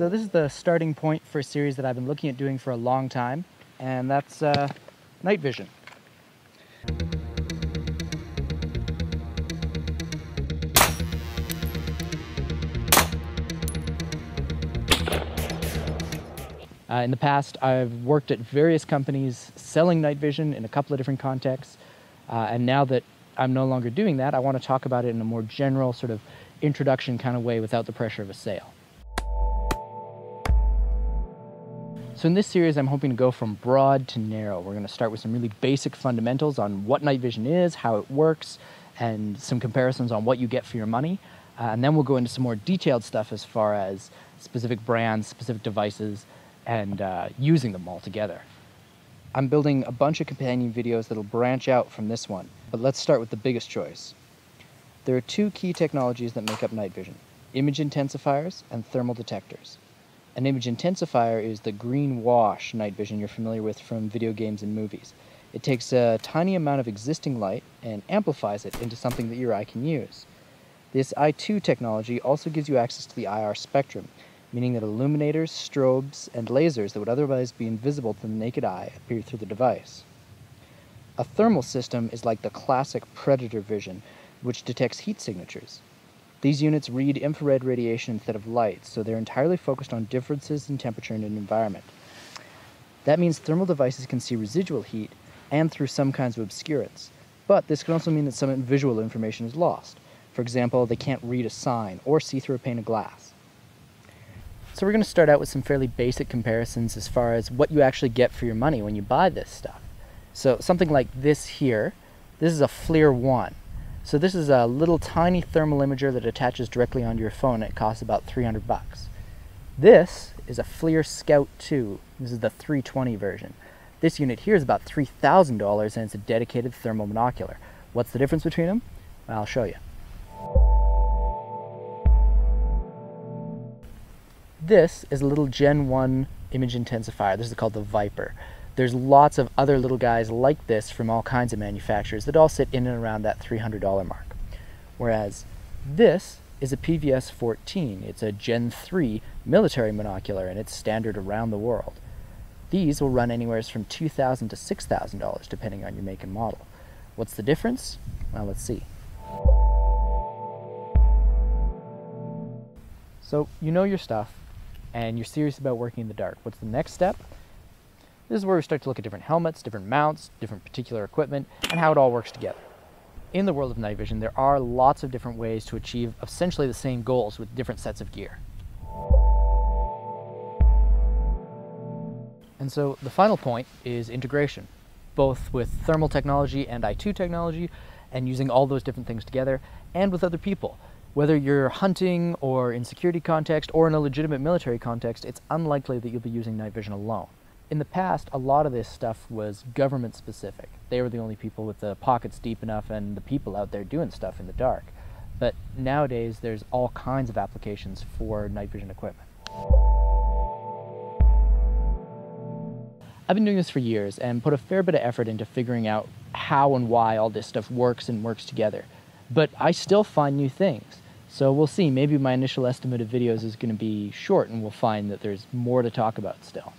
So this is the starting point for a series that I've been looking at doing for a long time, and that's uh, night vision. Uh, in the past, I've worked at various companies selling night vision in a couple of different contexts. Uh, and now that I'm no longer doing that, I want to talk about it in a more general sort of introduction kind of way without the pressure of a sale. So in this series, I'm hoping to go from broad to narrow. We're going to start with some really basic fundamentals on what night vision is, how it works, and some comparisons on what you get for your money. Uh, and then we'll go into some more detailed stuff as far as specific brands, specific devices, and uh, using them all together. I'm building a bunch of companion videos that'll branch out from this one, but let's start with the biggest choice. There are two key technologies that make up night vision, image intensifiers and thermal detectors. An image intensifier is the green wash night vision you're familiar with from video games and movies. It takes a tiny amount of existing light and amplifies it into something that your eye can use. This I2 technology also gives you access to the IR spectrum, meaning that illuminators, strobes, and lasers that would otherwise be invisible to the naked eye appear through the device. A thermal system is like the classic predator vision, which detects heat signatures. These units read infrared radiation instead of light, so they're entirely focused on differences in temperature in an environment. That means thermal devices can see residual heat and through some kinds of obscurants. But this can also mean that some visual information is lost. For example, they can't read a sign or see through a pane of glass. So we're going to start out with some fairly basic comparisons as far as what you actually get for your money when you buy this stuff. So something like this here, this is a FLIR 1. So this is a little tiny thermal imager that attaches directly onto your phone. It costs about 300 bucks. This is a FLIR Scout 2. This is the 320 version. This unit here is about $3,000 and it's a dedicated thermal monocular. What's the difference between them? I'll show you. This is a little Gen 1 image intensifier. This is called the Viper. There's lots of other little guys like this from all kinds of manufacturers that all sit in and around that $300 mark. Whereas this is a PVS 14. It's a Gen 3 military monocular and it's standard around the world. These will run anywhere from 2,000 to $6,000 depending on your make and model. What's the difference? Well, let's see. So you know your stuff and you're serious about working in the dark. What's the next step? This is where we start to look at different helmets, different mounts, different particular equipment, and how it all works together. In the world of night vision, there are lots of different ways to achieve essentially the same goals with different sets of gear. And so the final point is integration, both with thermal technology and I2 technology, and using all those different things together, and with other people. Whether you're hunting or in security context or in a legitimate military context, it's unlikely that you'll be using night vision alone. In the past, a lot of this stuff was government specific. They were the only people with the pockets deep enough and the people out there doing stuff in the dark. But nowadays, there's all kinds of applications for night vision equipment. I've been doing this for years and put a fair bit of effort into figuring out how and why all this stuff works and works together. But I still find new things. So we'll see. Maybe my initial estimate of videos is going to be short and we'll find that there's more to talk about still.